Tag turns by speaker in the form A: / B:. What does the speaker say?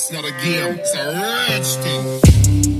A: It's not a game, it's a ratchet.